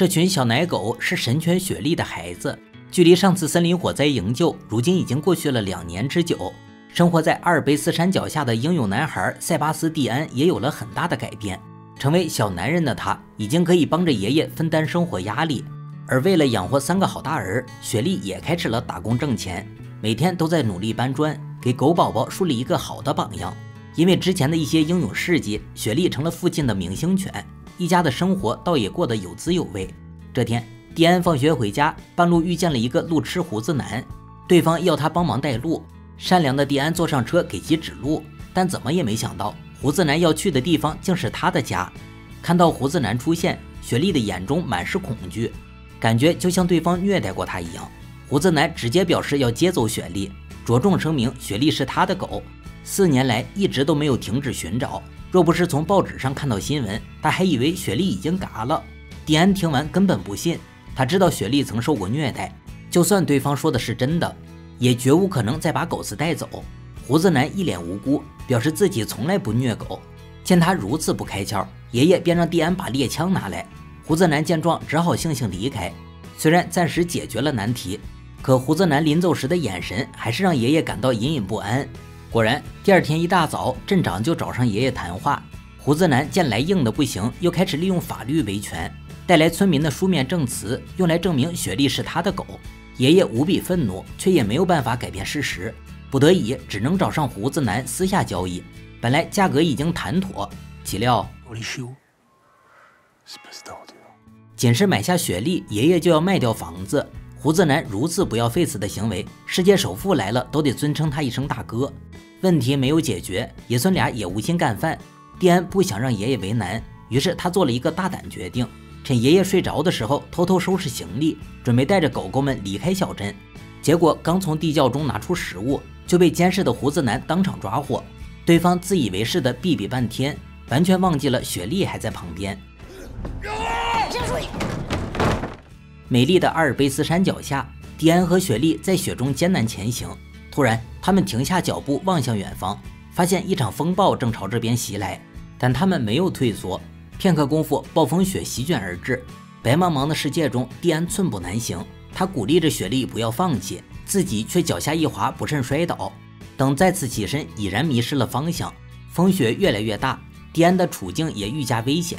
这群小奶狗是神犬雪莉的孩子。距离上次森林火灾营救，如今已经过去了两年之久。生活在阿尔卑斯山脚下的英勇男孩塞巴斯蒂安也有了很大的改变。成为小男人的他，已经可以帮着爷爷分担生活压力。而为了养活三个好大儿，雪莉也开始了打工挣钱，每天都在努力搬砖，给狗宝宝树立一个好的榜样。因为之前的一些英勇事迹，雪莉成了附近的明星犬。一家的生活倒也过得有滋有味。这天，蒂安放学回家，半路遇见了一个路痴胡子男，对方要他帮忙带路。善良的蒂安坐上车给其指路，但怎么也没想到，胡子男要去的地方竟是他的家。看到胡子男出现，雪莉的眼中满是恐惧，感觉就像对方虐待过他一样。胡子男直接表示要接走雪莉，着重声明雪莉是他的狗，四年来一直都没有停止寻找。若不是从报纸上看到新闻，他还以为雪莉已经嘎了。蒂安听完根本不信，他知道雪莉曾受过虐待，就算对方说的是真的，也绝无可能再把狗子带走。胡子男一脸无辜，表示自己从来不虐狗。见他如此不开窍，爷爷便让蒂安把猎枪拿来。胡子男见状，只好悻悻离开。虽然暂时解决了难题，可胡子男临走时的眼神还是让爷爷感到隐隐不安。果然，第二天一大早，镇长就找上爷爷谈话。胡子男见来硬的不行，又开始利用法律维权，带来村民的书面证词，用来证明雪莉是他的狗。爷爷无比愤怒，却也没有办法改变事实，不得已只能找上胡子男私下交易。本来价格已经谈妥，岂料仅是买下雪莉，爷爷就要卖掉房子。胡子男如此不要 face 的行为，世界首富来了都得尊称他一声大哥。问题没有解决，爷孙俩也无心干饭。蒂安不想让爷爷为难，于是他做了一个大胆决定，趁爷爷睡着的时候偷偷收拾行李，准备带着狗狗们离开小镇。结果刚从地窖中拿出食物，就被监视的胡子男当场抓获。对方自以为是的避避半天，完全忘记了雪莉还在旁边。美丽的阿尔卑斯山脚下，迪安和雪莉在雪中艰难前行。突然，他们停下脚步，望向远方，发现一场风暴正朝这边袭来。但他们没有退缩。片刻功夫，暴风雪席卷而至，白茫茫的世界中，蒂安寸步难行。他鼓励着雪莉不要放弃，自己却脚下一滑，不慎摔倒。等再次起身，已然迷失了方向。风雪越来越大，蒂安的处境也愈加危险。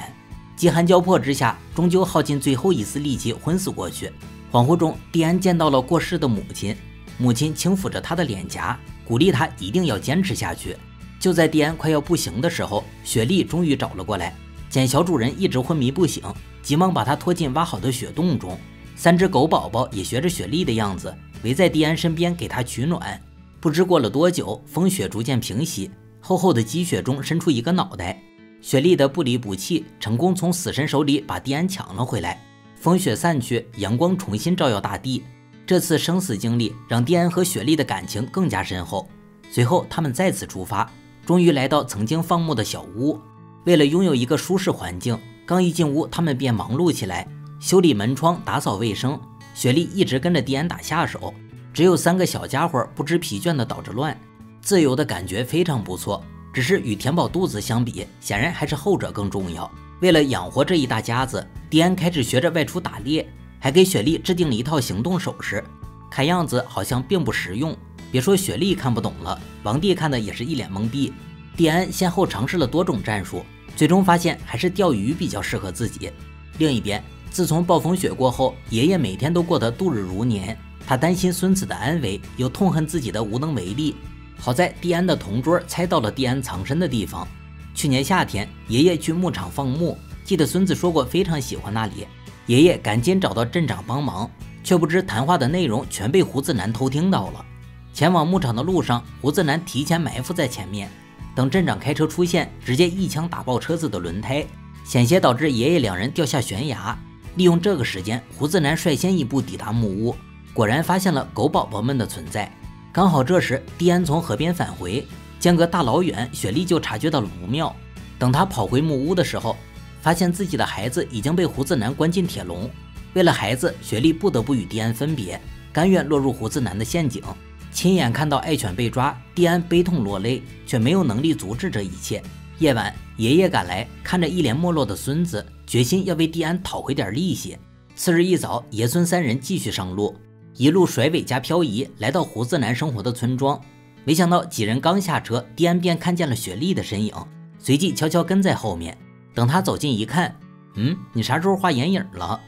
饥寒交迫之下，终究耗尽最后一丝力气，昏死过去。恍惚中，蒂安见到了过世的母亲，母亲轻抚着他的脸颊，鼓励他一定要坚持下去。就在蒂安快要不行的时候，雪莉终于找了过来，见小主人一直昏迷不醒，急忙把他拖进挖好的雪洞中。三只狗宝宝也学着雪莉的样子，围在蒂安身边给他取暖。不知过了多久，风雪逐渐平息，厚厚的积雪中伸出一个脑袋。雪莉的不离不弃，成功从死神手里把蒂安抢了回来。风雪散去，阳光重新照耀大地。这次生死经历让蒂安和雪莉的感情更加深厚。随后，他们再次出发，终于来到曾经放牧的小屋。为了拥有一个舒适环境，刚一进屋，他们便忙碌起来，修理门窗、打扫卫生。雪莉一直跟着蒂安打下手，只有三个小家伙不知疲倦地捣着乱，自由的感觉非常不错。只是与填饱肚子相比，显然还是后者更重要。为了养活这一大家子，迪安开始学着外出打猎，还给雪莉制定了一套行动手势，看样子好像并不实用。别说雪莉看不懂了，王帝看的也是一脸懵逼。蒂安先后尝试了多种战术，最终发现还是钓鱼比较适合自己。另一边，自从暴风雪过后，爷爷每天都过得度日如年，他担心孙子的安危，又痛恨自己的无能为力。好在蒂安的同桌猜到了蒂安藏身的地方。去年夏天，爷爷去牧场放牧，记得孙子说过非常喜欢那里。爷爷赶紧找到镇长帮忙，却不知谈话的内容全被胡子男偷听到了。前往牧场的路上，胡子男提前埋伏在前面，等镇长开车出现，直接一枪打爆车子的轮胎，险些导致爷爷两人掉下悬崖。利用这个时间，胡子男率先一步抵达木屋，果然发现了狗宝宝们的存在。刚好这时，蒂安从河边返回，间隔大老远，雪莉就察觉到了不妙。等他跑回木屋的时候，发现自己的孩子已经被胡子男关进铁笼。为了孩子，雪莉不得不与蒂安分别，甘愿落入胡子男的陷阱。亲眼看到爱犬被抓，蒂安悲痛落泪，却没有能力阻止这一切。夜晚，爷爷赶来，看着一脸没落的孙子，决心要为蒂安讨回点利息。次日一早，爷孙三人继续上路，一路甩尾加漂移，来到胡子男生活的村庄。没想到几人刚下车，迪安便看见了雪莉的身影，随即悄悄跟在后面。等他走近一看，嗯，你啥时候画眼影了？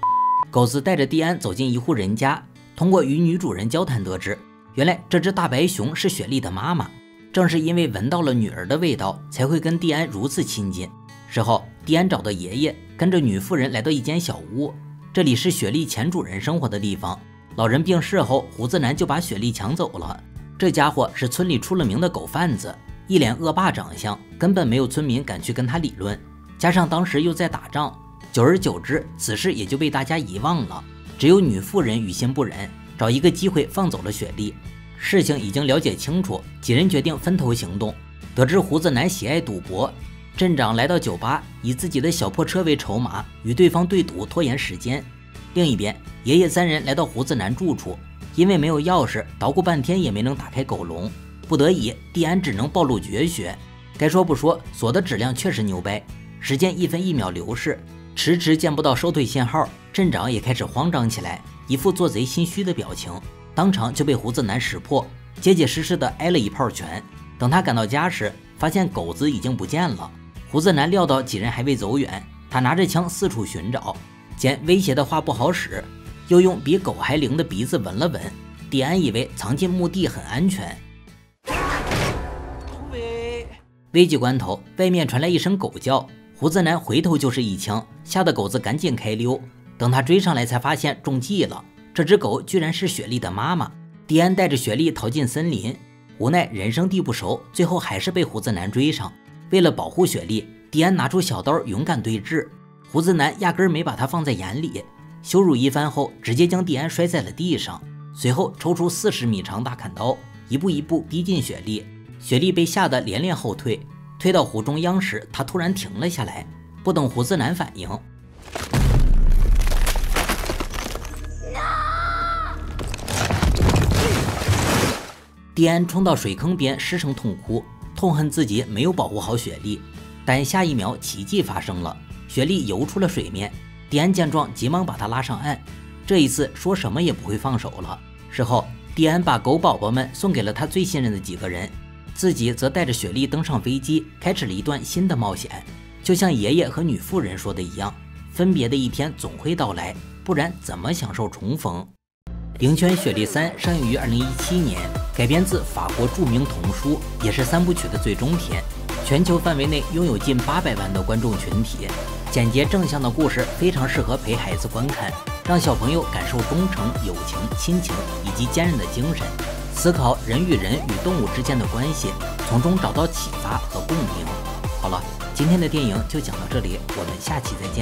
狗子带着蒂安走进一户人家，通过与女主人交谈得知，原来这只大白熊是雪莉的妈妈。正是因为闻到了女儿的味道，才会跟蒂安如此亲近。事后，蒂安找到爷爷，跟着女妇人来到一间小屋，这里是雪莉前主人生活的地方。老人病逝后，胡子男就把雪莉抢走了。这家伙是村里出了名的狗贩子，一脸恶霸长相，根本没有村民敢去跟他理论。加上当时又在打仗。久而久之，此事也就被大家遗忘了。只有女妇人于心不忍，找一个机会放走了雪莉。事情已经了解清楚，几人决定分头行动。得知胡子男喜爱赌博，镇长来到酒吧，以自己的小破车为筹码，与对方对赌，拖延时间。另一边，爷爷三人来到胡子男住处，因为没有钥匙，捣鼓半天也没能打开狗笼。不得已，蒂安只能暴露绝学。该说不说，锁的质量确实牛掰。时间一分一秒流逝。迟迟见不到收退信号，镇长也开始慌张起来，一副做贼心虚的表情，当场就被胡子男识破，结结实实的挨了一炮拳。等他赶到家时，发现狗子已经不见了。胡子男料到几人还未走远，他拿着枪四处寻找，见威胁的话不好使，又用比狗还灵的鼻子闻了闻。迪安以为藏进墓地很安全。危急关头，外面传来一声狗叫。胡子男回头就是一枪，吓得狗子赶紧开溜。等他追上来，才发现中计了。这只狗居然是雪莉的妈妈。迪安带着雪莉逃进森林，无奈人生地不熟，最后还是被胡子男追上。为了保护雪莉，迪安拿出小刀勇敢对峙。胡子男压根没把他放在眼里，羞辱一番后，直接将迪安摔在了地上。随后抽出四十米长大砍刀，一步一步逼近雪莉。雪莉被吓得连连后退。推到湖中央时，他突然停了下来，不等胡子男反应，迪安冲到水坑边失声痛哭，痛恨自己没有保护好雪莉。但下一秒，奇迹发生了，雪莉游出了水面。迪安见状，急忙把她拉上岸，这一次说什么也不会放手了。事后，迪安把狗宝宝们送给了他最信任的几个人。自己则带着雪莉登上飞机，开始了一段新的冒险。就像爷爷和女妇人说的一样，分别的一天总会到来，不然怎么享受重逢？《灵犬雪莉三》上映于二零一七年，改编自法国著名童书，也是三部曲的最终篇。全球范围内拥有近八百万的观众群体。简洁正向的故事非常适合陪孩子观看，让小朋友感受忠诚、友情、亲情以及坚韧的精神。思考人与人与动物之间的关系，从中找到启发和共鸣。好了，今天的电影就讲到这里，我们下期再见。